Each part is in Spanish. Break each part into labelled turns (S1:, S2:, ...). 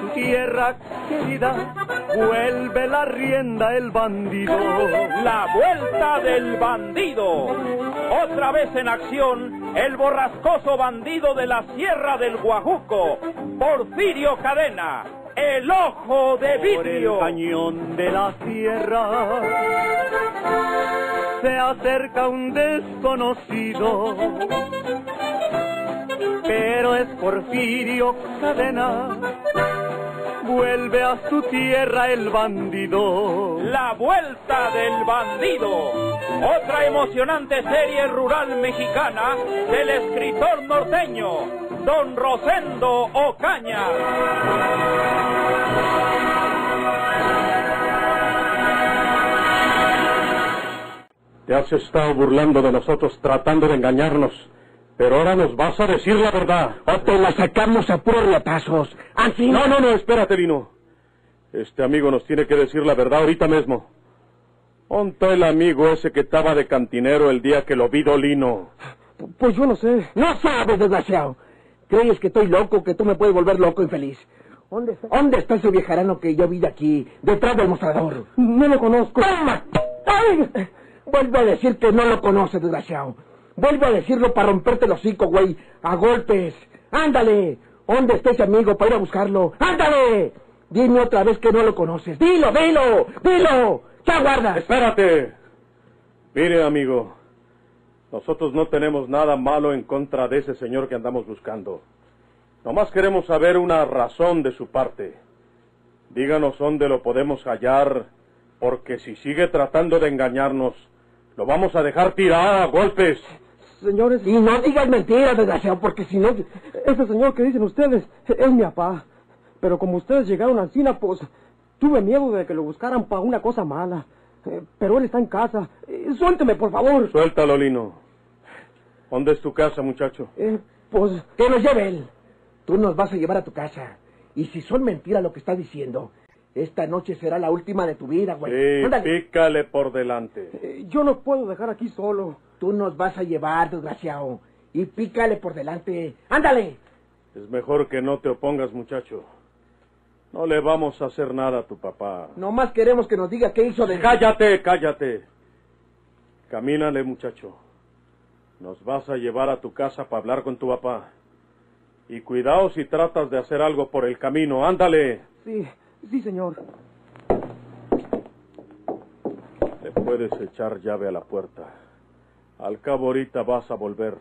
S1: Su tierra querida vuelve la rienda el bandido.
S2: La vuelta del bandido. Otra vez en acción, el borrascoso bandido de la Sierra del Guajuco, Porfirio Cadena, el ojo de
S1: Por el
S2: vidrio.
S1: cañón de la sierra se acerca un desconocido, pero es Porfirio Cadena. Vuelve a su tierra el bandido.
S2: La vuelta del bandido. Otra emocionante serie rural mexicana del escritor norteño, don Rosendo Ocaña.
S3: Te has estado burlando de nosotros, tratando de engañarnos. Pero ahora nos vas a decir la verdad.
S4: O te la sacamos a puros retazos. Así
S3: No, no, no, espérate, Lino. Este amigo nos tiene que decir la verdad ahorita mismo. ¿Onta el amigo ese que estaba de cantinero el día que lo vi, Lino?
S4: Pues yo no sé. No sabes, desgraciado. ¿Crees que estoy loco, que tú me puedes volver loco y feliz? ¿Dónde está? ¿Dónde está ese viejarano que yo vi de aquí, detrás del mostrador? No lo conozco. ¡Toma! ¡Ay! Vuelvo a decir que no lo conoces, desgraciado. Vuelvo a decirlo para romperte el hocico, güey. A golpes. ¡Ándale! ¿Dónde está ese amigo para ir a buscarlo? ¡Ándale! Dime otra vez que no lo conoces. ¡Dilo, dilo! ¡Dilo! ¿Qué aguardas?
S3: Espérate. Mire, amigo. Nosotros no tenemos nada malo en contra de ese señor que andamos buscando. Nomás queremos saber una razón de su parte. Díganos dónde lo podemos hallar, porque si sigue tratando de engañarnos, lo vamos a dejar tirar a golpes.
S4: Señores, y no digas mentiras, desgraciado, porque si no...
S5: Ese señor que dicen ustedes es mi papá. Pero como ustedes llegaron al Sina, pues tuve miedo de que lo buscaran para una cosa mala. Eh, pero él está en casa. Eh, suélteme, por favor.
S3: Suéltalo, Lino. ¿Dónde es tu casa, muchacho?
S5: Eh, pues
S4: Que nos lleve él. Tú nos vas a llevar a tu casa. Y si son mentiras lo que estás diciendo, esta noche será la última de tu vida, güey.
S3: Sí,
S4: Ándale.
S3: pícale por delante.
S5: eh, yo no puedo dejar aquí solo.
S4: Tú nos vas a llevar, desgraciado. Y pícale por delante. ¡Ándale!
S3: Es mejor que no te opongas, muchacho. No le vamos a hacer nada a tu papá.
S4: Nomás queremos que nos diga qué hizo de...
S3: Cállate, cállate. Camínale, muchacho. Nos vas a llevar a tu casa para hablar con tu papá. Y cuidado si tratas de hacer algo por el camino. Ándale.
S5: Sí, sí, señor.
S3: Le puedes echar llave a la puerta. Al cabo ahorita vas a volver.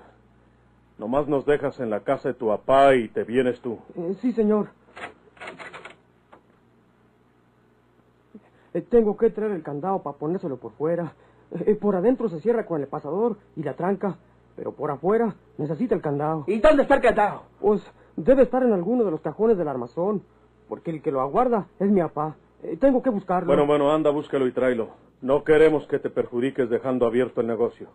S3: Nomás nos dejas en la casa de tu papá y te vienes tú.
S5: Eh, sí, señor. Eh, tengo que traer el candado para ponérselo por fuera. Eh, por adentro se cierra con el pasador y la tranca, pero por afuera necesita el candado.
S4: ¿Y dónde está el candado?
S5: Pues debe estar en alguno de los cajones del armazón, porque el que lo aguarda es mi papá. Eh, tengo que buscarlo.
S3: Bueno, bueno, anda, búscalo y tráelo. No queremos que te perjudiques dejando abierto el negocio.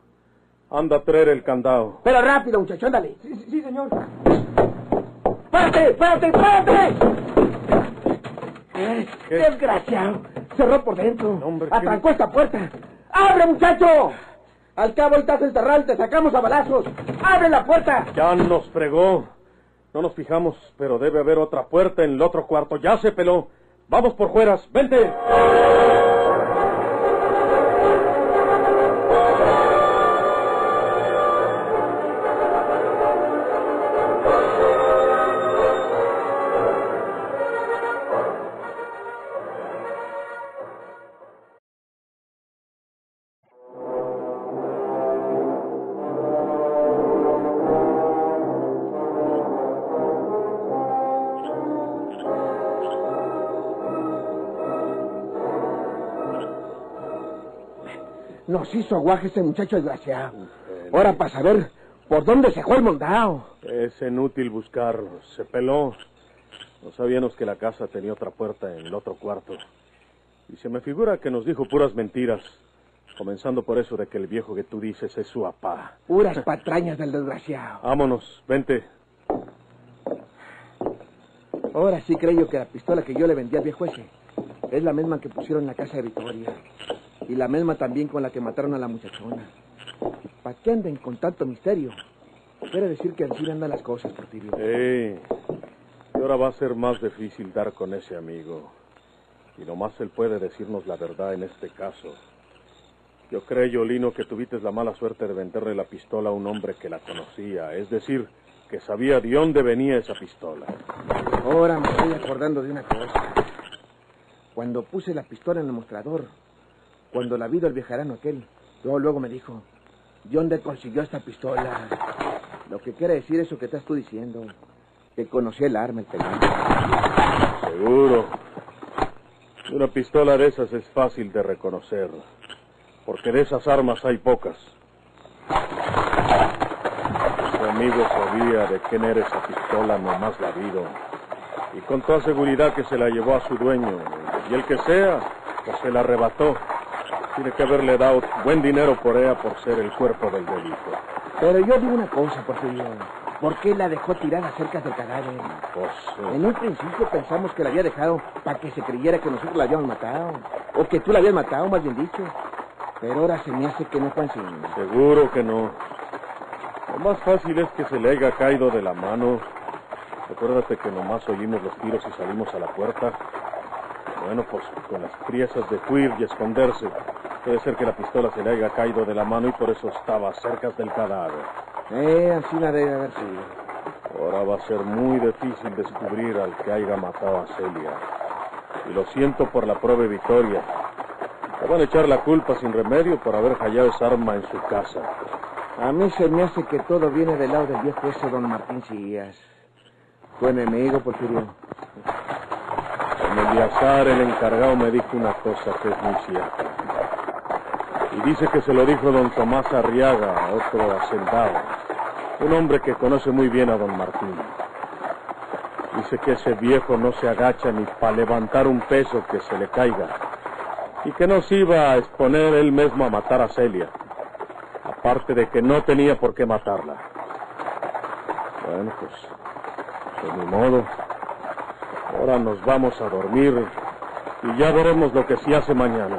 S3: Anda a traer el candado.
S4: Pero rápido, muchacho, ándale.
S5: Sí, sí, sí, señor.
S4: ¡Párate, párate, párate! Eh,
S3: ¿Qué?
S4: Desgraciado. Cerró por dentro.
S3: No, hombre, ¿qué-
S4: Atrancó esta puerta. ¡Abre, muchacho! Al cabo, estás encerrado y te sacamos a balazos. ¡Abre la puerta!
S3: Ya nos fregó. No nos fijamos, pero debe haber otra puerta en el otro cuarto. Ya se peló. Vamos por fueras. Vente.
S4: Nos hizo aguaje ese muchacho desgraciado. Ahora para saber por dónde se fue el moldao.
S3: Es inútil buscarlo. Se peló. No sabíamos que la casa tenía otra puerta en el otro cuarto. Y se me figura que nos dijo puras mentiras. Comenzando por eso de que el viejo que tú dices es su papá.
S4: Puras patrañas del desgraciado.
S3: Vámonos, vente.
S4: Ahora sí creo que la pistola que yo le vendí al viejo ese es la misma que pusieron en la casa de Victoria. Y la misma también con la que mataron a la muchachona. ¿Para qué anden con tanto misterio? Quiere decir que así andan las cosas, Porfirio.
S3: Sí. Y ahora va a ser más difícil dar con ese amigo. Y nomás él puede decirnos la verdad en este caso. Yo creo, Lino, que tuviste la mala suerte de venderle la pistola a un hombre que la conocía. Es decir, que sabía de dónde venía esa pistola.
S4: Ahora me estoy acordando de una cosa. Cuando puse la pistola en el mostrador, cuando la vi del viejarano aquel, luego, luego me dijo, ¿de dónde consiguió esta pistola? Lo que quiere decir eso que estás tú diciendo, que conocía el arma, el pelón.
S3: Seguro. Una pistola de esas es fácil de reconocer, porque de esas armas hay pocas. Su amigo sabía de quién era esa pistola, nomás la vido. Y con toda seguridad que se la llevó a su dueño. Y el que sea, pues se la arrebató. Tiene que haberle dado buen dinero por ella por ser el cuerpo del delito.
S4: Pero yo digo una cosa, Porfirio. ¿Por qué la dejó tirada cerca del cadáver?
S3: Pues, eh,
S4: En un principio pensamos que la había dejado para que se creyera que nosotros la habíamos matado. O que tú la habías matado, más bien dicho. Pero ahora se me hace que no fue así.
S3: seguro que no. Lo más fácil es que se le haya caído de la mano. Acuérdate que nomás oímos los tiros y salimos a la puerta. Bueno, pues con las priesas de huir y esconderse. Puede ser que la pistola se le haya caído de la mano y por eso estaba cerca del cadáver.
S4: Eh, así la debe haber sido.
S3: Ahora va a ser muy difícil descubrir al que haya matado a Celia. Y lo siento por la prueba Victoria. Te van a echar la culpa sin remedio por haber hallado esa arma en su casa.
S4: A mí se me hace que todo viene del lado del viejo ese don Martín Sillas. Tu enemigo, Porfirio.
S3: En Eliazar, el encargado, me dijo una cosa que es muy cierta. Y dice que se lo dijo don Tomás Arriaga, otro hacendado. Un hombre que conoce muy bien a don Martín. Dice que ese viejo no se agacha ni para levantar un peso que se le caiga. Y que no se iba a exponer él mismo a matar a Celia. Aparte de que no tenía por qué matarla. Bueno, pues, de mi modo. Ahora nos vamos a dormir y ya veremos lo que se hace mañana.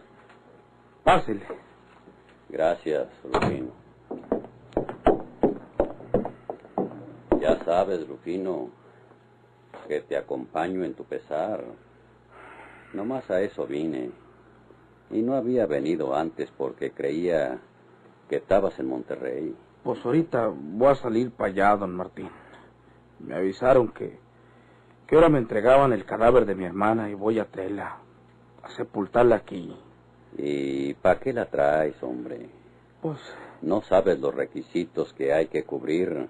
S6: pásele.
S7: Gracias, Rufino. Ya sabes, Rufino, que te acompaño en tu pesar. Nomás a eso vine. Y no había venido antes porque creía que estabas en Monterrey.
S6: Pues ahorita voy a salir para allá, don Martín. Me avisaron que, que ahora me entregaban el cadáver de mi hermana y voy a traerla, a sepultarla aquí.
S7: ¿Y para qué la traes, hombre?
S6: Pues,
S7: No sabes los requisitos que hay que cubrir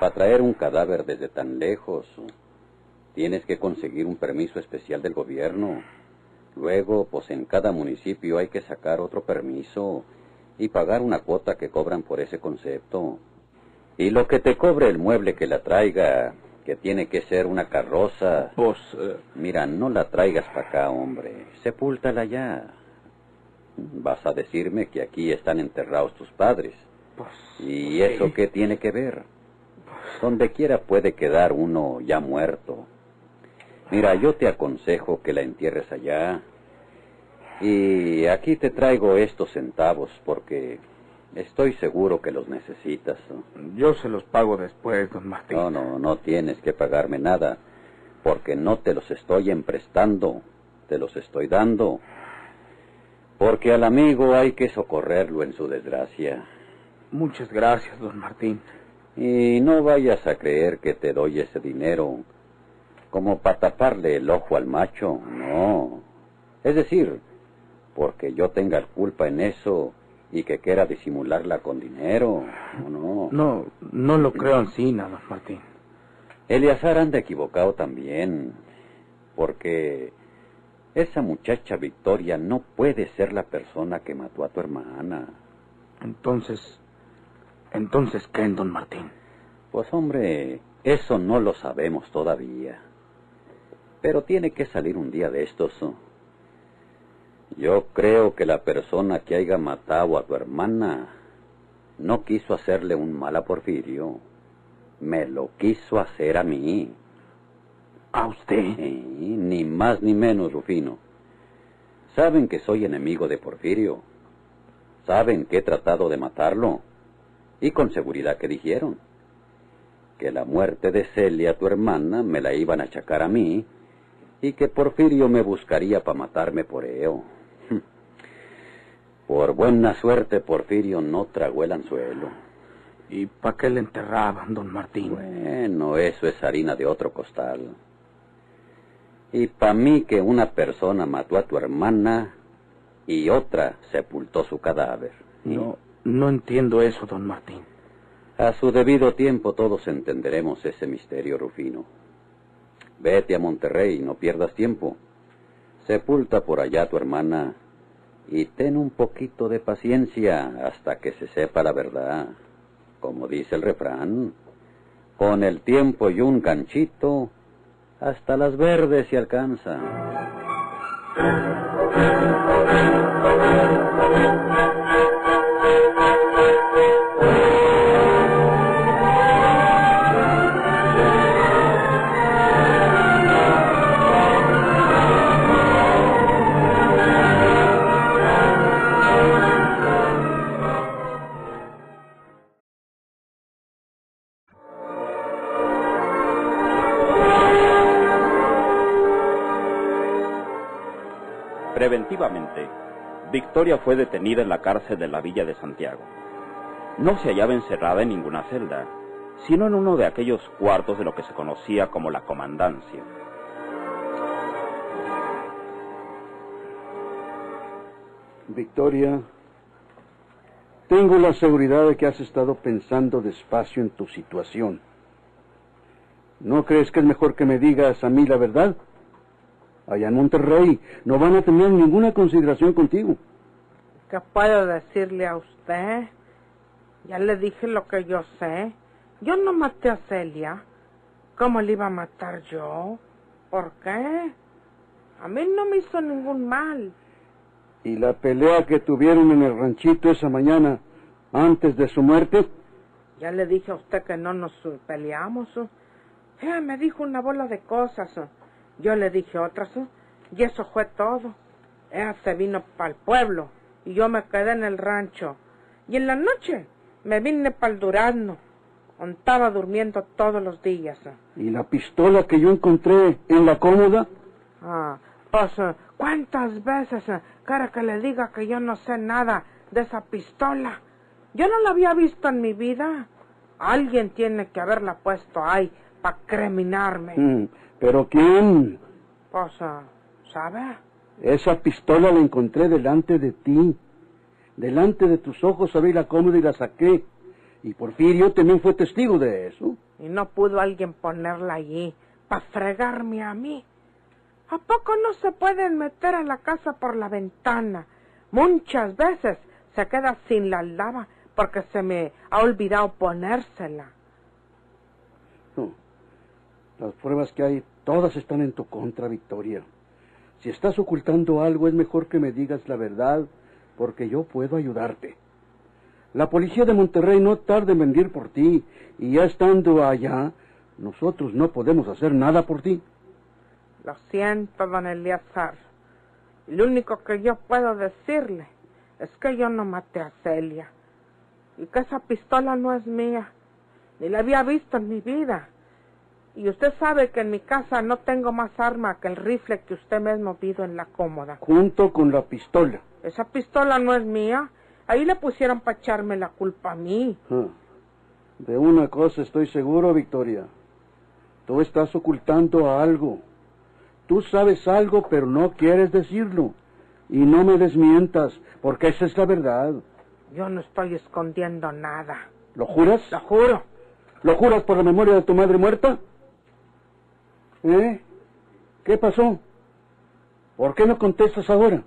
S7: para traer un cadáver desde tan lejos. Tienes que conseguir un permiso especial del gobierno. Luego, pues en cada municipio hay que sacar otro permiso y pagar una cuota que cobran por ese concepto. Y lo que te cobre el mueble que la traiga, que tiene que ser una carroza.
S6: pues, eh,
S7: Mira, no la traigas para acá, hombre. Sepúltala ya. Vas a decirme que aquí están enterrados tus padres.
S6: pues...
S7: ¿Y eso qué tiene que ver? Donde quiera puede quedar uno ya muerto. Mira, yo te aconsejo que la entierres allá. Y aquí te traigo estos centavos porque estoy seguro que los necesitas.
S6: Yo se los pago después, don Martín.
S7: No, no, no tienes que pagarme nada porque no te los estoy emprestando, te los estoy dando. Porque al amigo hay que socorrerlo en su desgracia.
S6: Muchas gracias, don Martín.
S7: Y no vayas a creer que te doy ese dinero como para taparle el ojo al macho, no. Es decir, porque yo tenga culpa en eso y que quiera disimularla con dinero, no, no.
S6: No, lo creo en sí, don Martín.
S7: Eleazar anda equivocado también, porque esa muchacha Victoria no puede ser la persona que mató a tu hermana.
S6: Entonces, entonces, ¿qué, don Martín?
S7: Pues hombre, eso no lo sabemos todavía. Pero tiene que salir un día de estos. Yo creo que la persona que haya matado a tu hermana no quiso hacerle un mal a Porfirio. Me lo quiso hacer a mí.
S6: ¿A usted?
S7: ni más ni menos, Rufino. Saben que soy enemigo de Porfirio. Saben que he tratado de matarlo. Y con seguridad que dijeron que la muerte de Celia, tu hermana, me la iban a achacar a mí y que Porfirio me buscaría para matarme por ello. Por buena suerte, Porfirio no tragó el anzuelo.
S6: ¿Y para qué le enterraban, don Martín?
S7: Bueno, eso es harina de otro costal. Y para mí que una persona mató a tu hermana y otra sepultó su cadáver.
S6: No, no entiendo eso, don Martín.
S7: A su debido tiempo todos entenderemos ese misterio, Rufino. Vete a Monterrey, no pierdas tiempo. Sepulta por allá a tu hermana y ten un poquito de paciencia hasta que se sepa la verdad. Como dice el refrán, con el tiempo y un ganchito, hasta las verdes se alcanza.
S2: Preventivamente, Victoria fue detenida en la cárcel de la Villa de Santiago. No se hallaba encerrada en ninguna celda, sino en uno de aquellos cuartos de lo que se conocía como la comandancia.
S8: Victoria, tengo la seguridad de que has estado pensando despacio en tu situación. ¿No crees que es mejor que me digas a mí la verdad? Allá en Monterrey no van a tener ninguna consideración contigo.
S9: ¿Qué puedo decirle a usted? Ya le dije lo que yo sé. Yo no maté a Celia. ¿Cómo le iba a matar yo? ¿Por qué? A mí no me hizo ningún mal.
S8: ¿Y la pelea que tuvieron en el ranchito esa mañana, antes de su muerte?
S9: Ya le dije a usted que no nos peleamos. Ella me dijo una bola de cosas. Yo le dije otras, y eso fue todo. Ella se vino para el pueblo y yo me quedé en el rancho. Y en la noche me vine para el Durazno, donde estaba durmiendo todos los días.
S8: ¿Y la pistola que yo encontré en la cómoda?
S9: Ah, pues, ¿cuántas veces, cara que le diga que yo no sé nada de esa pistola? Yo no la había visto en mi vida. Alguien tiene que haberla puesto ahí para criminarme.
S8: Mm, ¿Pero quién?
S9: Pues, ¿sabe?
S8: Esa pistola la encontré delante de ti. Delante de tus ojos abrí la cómoda y la saqué. Y Porfirio también fue testigo de eso.
S9: Y no pudo alguien ponerla allí para fregarme a mí. ¿A poco no se pueden meter a la casa por la ventana? Muchas veces se queda sin la lava porque se me ha olvidado ponérsela.
S8: No. Las pruebas que hay, todas están en tu contra, Victoria. Si estás ocultando algo, es mejor que me digas la verdad, porque yo puedo ayudarte. La policía de Monterrey no tarda en venir por ti, y ya estando allá, nosotros no podemos hacer nada por ti.
S9: Lo siento, don Eliazar. Lo único que yo puedo decirle es que yo no maté a Celia, y que esa pistola no es mía, ni la había visto en mi vida. Y usted sabe que en mi casa no tengo más arma que el rifle que usted mismo vio en la cómoda.
S8: Junto con la pistola.
S9: Esa pistola no es mía. Ahí le pusieron para echarme la culpa a mí.
S8: Ah. De una cosa estoy seguro, Victoria. Tú estás ocultando algo. Tú sabes algo, pero no quieres decirlo. Y no me desmientas, porque esa es la verdad.
S9: Yo no estoy escondiendo nada.
S8: ¿Lo juras?
S9: Lo juro.
S8: ¿Lo juras por la memoria de tu madre muerta? ¿Eh? ¿Qué pasó? ¿Por qué no contestas ahora?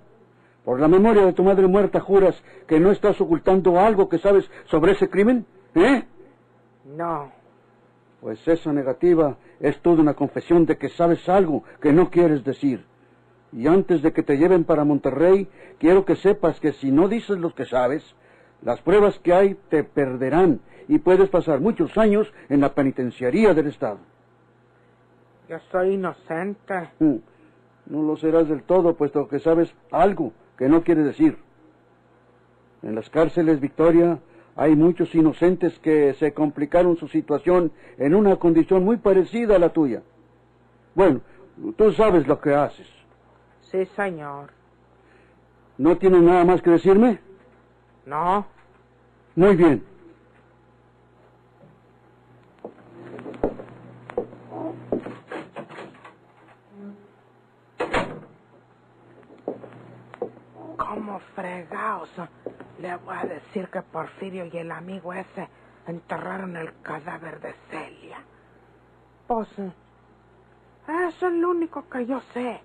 S8: Por la memoria de tu madre muerta juras que no estás ocultando algo que sabes sobre ese crimen, ¿eh?
S9: No.
S8: Pues esa negativa es toda una confesión de que sabes algo que no quieres decir. Y antes de que te lleven para Monterrey, quiero que sepas que si no dices lo que sabes, las pruebas que hay te perderán y puedes pasar muchos años en la penitenciaría del Estado.
S9: Yo soy inocente.
S8: No lo serás del todo, puesto que sabes algo que no quieres decir. En las cárceles, Victoria, hay muchos inocentes que se complicaron su situación en una condición muy parecida a la tuya. Bueno, tú sabes lo que haces.
S9: Sí, señor.
S8: ¿No tienes nada más que decirme?
S9: No.
S8: Muy bien.
S9: ¿Cómo fregados? Le voy a decir que Porfirio y el amigo ese enterraron el cadáver de Celia. Pues, eso es lo único que yo sé.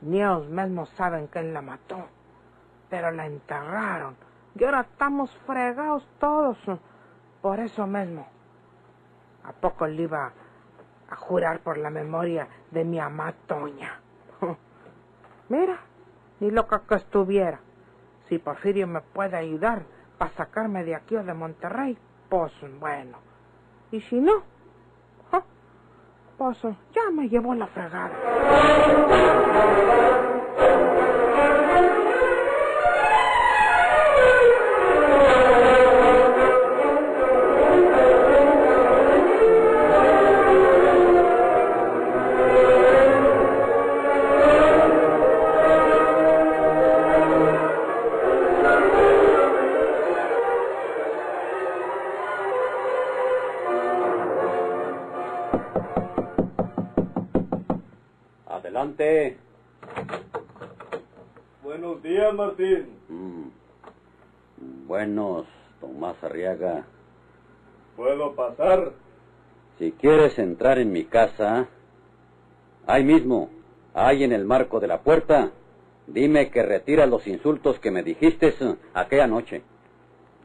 S9: Ni ellos mismos saben quién la mató. Pero la enterraron. Y ahora estamos fregados todos. Por eso mismo. ¿A poco le iba a jurar por la memoria de mi amá Toña? Mira, ni loca que estuviera. Si Porfirio me puede ayudar para sacarme de aquí o de Monterrey, pues bueno. Y si no, ¿ah? ya me llevó la fregada.
S7: Adelante.
S3: Buenos días, Martín.
S7: Mm. Buenos, Tomás Arriaga.
S3: ¿Puedo pasar?
S7: Si quieres entrar en mi casa, ahí mismo, ahí en el marco de la puerta, dime que retiras los insultos que me dijiste aquella noche.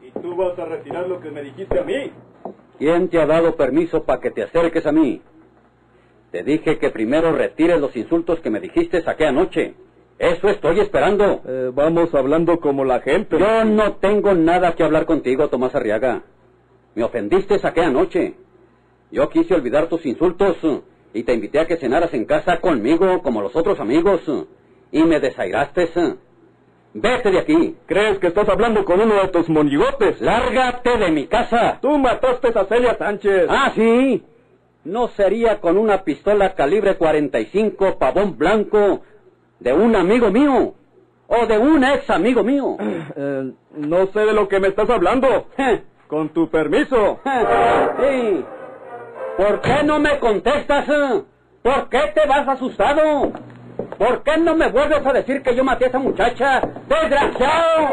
S3: ¿Y tú vas a retirar lo que me dijiste a mí?
S7: ¿Quién te ha dado permiso para que te acerques a mí? Te dije que primero retires los insultos que me dijiste aquella noche. Eso estoy esperando.
S3: Eh, vamos hablando como la gente.
S7: Yo no tengo nada que hablar contigo, Tomás Arriaga. Me ofendiste aquella noche. Yo quise olvidar tus insultos eh, y te invité a que cenaras en casa conmigo como los otros amigos eh, y me desairaste. Vete de aquí.
S3: ¿Crees que estás hablando con uno de tus monigotes?
S7: Lárgate de mi casa.
S3: Tú mataste a Celia Sánchez.
S7: Ah, sí. No sería con una pistola calibre 45 pavón blanco de un amigo mío o de un ex amigo mío.
S3: Eh, no sé de lo que me estás hablando. Con tu permiso.
S7: sí. ¿Por qué no me contestas? ¿Por qué te vas asustado? ¿Por qué no me vuelves a decir que yo maté a esa muchacha? ¡Desgraciado!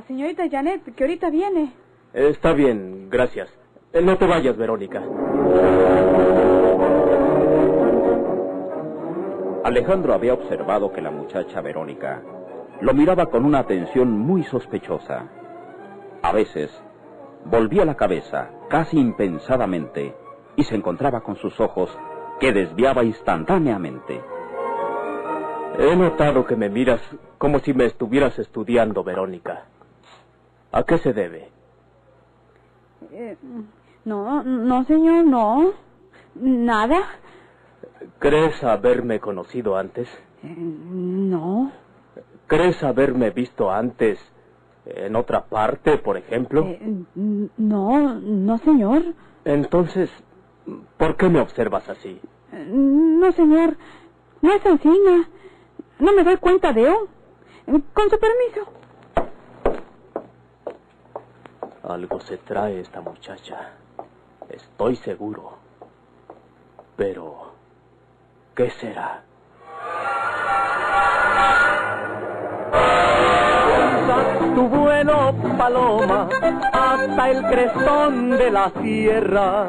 S10: La, señorita Janet que ahorita viene.
S3: Está bien, gracias. Eh, No te vayas, Verónica.
S11: Alejandro había observado que la muchacha Verónica lo miraba con una atención muy sospechosa. A veces volvía la cabeza casi impensadamente y se encontraba con sus ojos que desviaba instantáneamente.
S3: He notado que me miras como si me estuvieras estudiando, Verónica. ¿A qué se debe?
S10: Eh, no, no, señor, no. Nada.
S12: ¿Crees haberme conocido antes?
S10: Eh, no.
S12: ¿Crees haberme visto antes en otra parte, por ejemplo?
S10: Eh, no, no, señor.
S12: Entonces, ¿por qué me observas así?
S10: No, señor. No es así. No me doy cuenta de él. Con su permiso.
S12: Algo se trae esta muchacha. Estoy seguro. Pero, ¿qué será?
S1: tu vuelo, paloma, hasta el crestón de la sierra.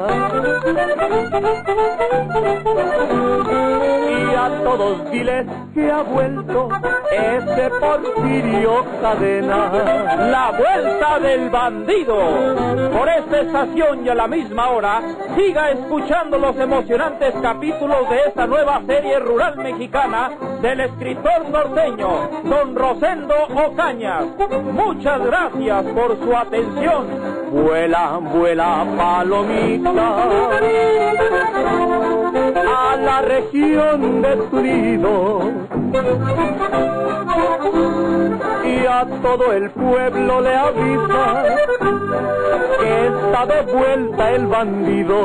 S1: Y a todos diles que ha vuelto ese Porfirio
S2: La vuelta del bandido. Por esta estación y a la misma hora, siga escuchando los emocionantes capítulos de esta nueva serie rural mexicana del escritor norteño, don Rosendo Ocañas. Muchas gracias por su atención.
S1: Vuela, vuela, palomita, a la región de. Y a todo el pueblo le avisa que está de vuelta el bandido.